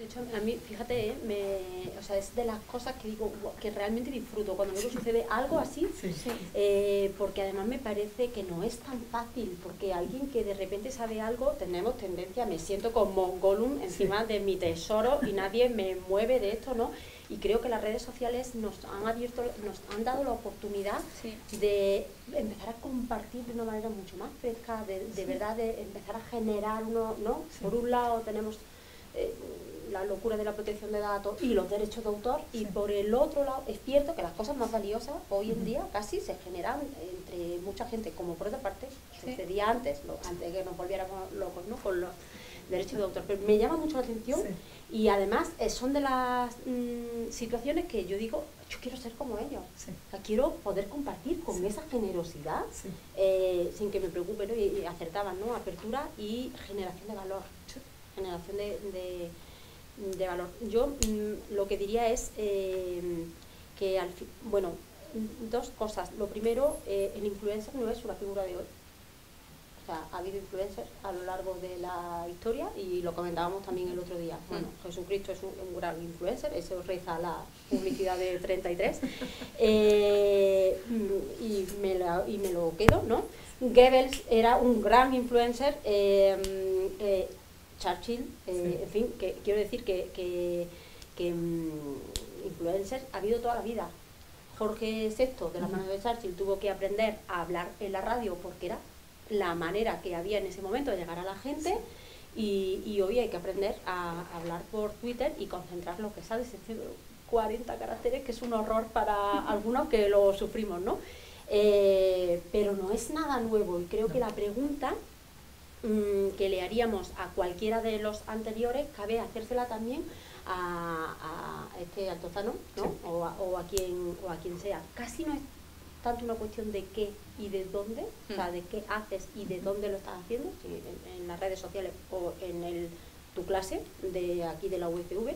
De hecho, a mí, fíjate, ¿eh? me, o sea, es de las cosas que digo que realmente disfruto cuando que sucede algo así, eh, porque además me parece que no es tan fácil, porque alguien que de repente sabe algo, tenemos tendencia, me siento como Gollum encima de mi tesoro y nadie me mueve de esto, ¿no? Y creo que las redes sociales nos han abierto, nos han dado la oportunidad de empezar a compartir de una manera mucho más fresca, de, de verdad, de empezar a generar uno, ¿no? Por un lado tenemos eh, la locura de la protección de datos y los derechos de autor y por el otro lado es cierto que las cosas más valiosas hoy en día casi se generan entre mucha gente como por otra parte sucedía antes antes de que nos volviéramos locos ¿no? con los derechos de autor. Pero me llama mucho la atención y además eh, son de las mm, situaciones que yo digo yo quiero ser como ellos quiero poder compartir con esa generosidad eh, sin que me preocupe ¿no? y, acertaban ¿no? apertura y generación de valor. Generación de, de, valor. Yo mm, lo que diría es eh, que, al bueno, dos cosas. Lo primero, eh, el influencer no es una figura de hoy. O sea, ha habido influencers a lo largo de la historia y lo comentábamos también el otro día. Bueno, mm. Jesucristo es un, gran influencer, eso reza la publicidad de 33. Eh, y, me y me lo quedo, ¿no? Goebbels era un gran influencer. Churchill, eh, en fin, que quiero decir que, que, mm, influencers ha habido toda la vida. Jorge VI, de la mano de Churchill, tuvo que aprender a hablar en la radio porque era la manera que había en ese momento de llegar a la gente. Y, hoy hay que aprender a hablar por Twitter y concentrar lo que sabes, 40 caracteres, que es un horror para algunos que lo sufrimos, ¿no? Eh, pero no es nada nuevo y creo que la pregunta Mm, que le haríamos a cualquiera de los anteriores, cabe hacérsela también a, este altozano ¿no? o, a, quien, o a quien sea. Casi no es tanto una cuestión de qué y de dónde, o sea, mm. de qué haces y de dónde lo estás haciendo, en, las redes sociales o en el, tu clase de aquí de la UFV,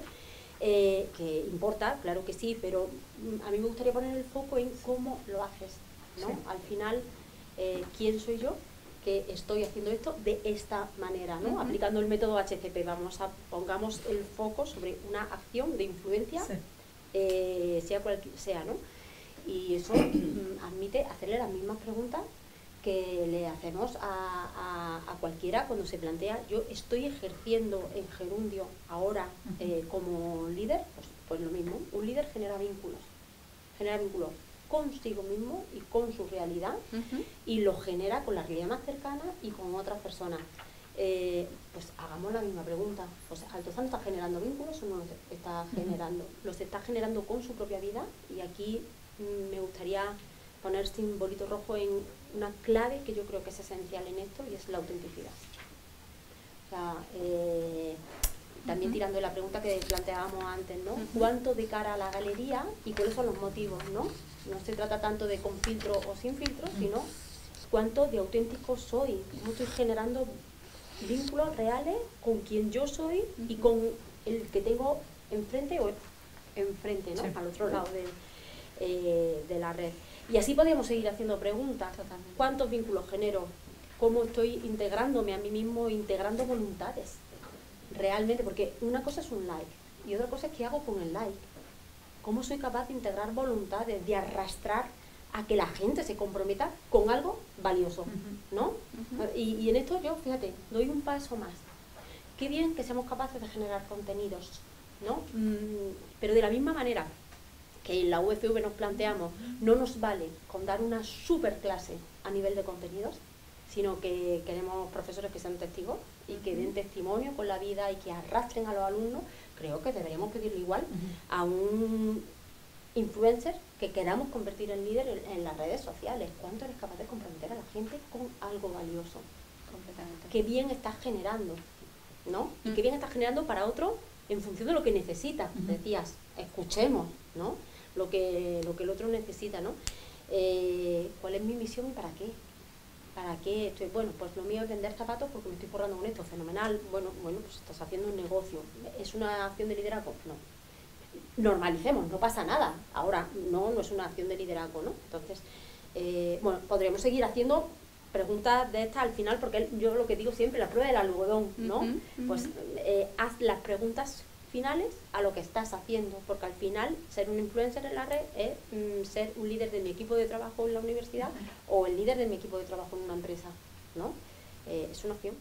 eh, que importa, claro que sí, pero mm, a mí me gustaría poner el foco en cómo lo haces, ¿no? Al final, eh, ¿quién soy yo? Que estoy haciendo esto de esta manera, ¿no? Aplicando el método HCP, vamos a pongamos el foco sobre una acción de influencia, eh, sea cual sea, ¿no? Y eso mm, admite hacerle las mismas preguntas que le hacemos a, cualquiera cuando se plantea, yo estoy ejerciendo en gerundio ahora eh, como líder, pues, pues lo mismo, un líder genera vínculos, genera vínculos consigo mismo y con su realidad y lo genera con la realidad más cercana y con otras personas. Eh, pues hagamos la misma pregunta. Pues Altozano está generando vínculos o no los está generando. Los está generando con su propia vida y aquí mm, me gustaría poner simbolito rojo en una clave que yo creo que es esencial en esto y es la autenticidad. O sea, eh, también tirando la pregunta que planteábamos antes, ¿no? ¿Cuánto de cara a la galería y cuáles son los motivos, ¿no? No se trata tanto de con filtro o sin filtro, sino cuánto de auténtico soy, cómo estoy generando vínculos reales con quien yo soy y con el que tengo enfrente o enfrente, ¿no? Al otro lado de, eh, de la red. Y así podríamos seguir haciendo preguntas. ¿Cuántos vínculos genero? ¿Cómo estoy integrándome a mí mismo, integrando voluntades? Realmente, porque una cosa es un like y otra cosa es qué hago con el like. ¿Cómo soy capaz de integrar voluntades, de arrastrar a que la gente se comprometa con algo valioso? ¿no? y, en esto yo, fíjate, doy un paso más. Qué bien que seamos capaces de generar contenidos, ¿no? Mm, pero de la misma manera que en la UFV nos planteamos, no nos vale con dar una super clase a nivel de contenidos, sino que queremos profesores que sean testigos y que den testimonio con la vida y que arrastren a los alumnos, creo que deberíamos pedirle igual a un influencer que queramos convertir en líder en, las redes sociales. ¿Cuánto eres capaz de comprometer a la gente con algo valioso? Completamente. Qué bien estás generando, ¿no? Y qué bien estás generando para otro en función de lo que necesita. Decías, escuchemos, ¿no? Lo que, lo que el otro necesita, ¿no? Eh, ¿Cuál es mi misión y para qué? ¿Para qué estoy? Bueno, pues lo mío es vender zapatos porque me estoy forrando con esto, fenomenal. Bueno, bueno, pues estás haciendo un negocio. ¿Es una acción de liderazgo? No. Normalicemos, no pasa nada. Ahora, no, no es una acción de liderazgo, ¿no? Entonces, eh, bueno, podríamos seguir haciendo preguntas de estas al final, porque yo lo que digo siempre, la prueba del algodón, ¿no? Pues eh, haz las preguntas finales a lo que estás haciendo, porque al final ser un influencer en la red es mm, ser un líder de mi equipo de trabajo en la universidad o el líder de mi equipo de trabajo en una empresa, ¿no? Eh, es una opción.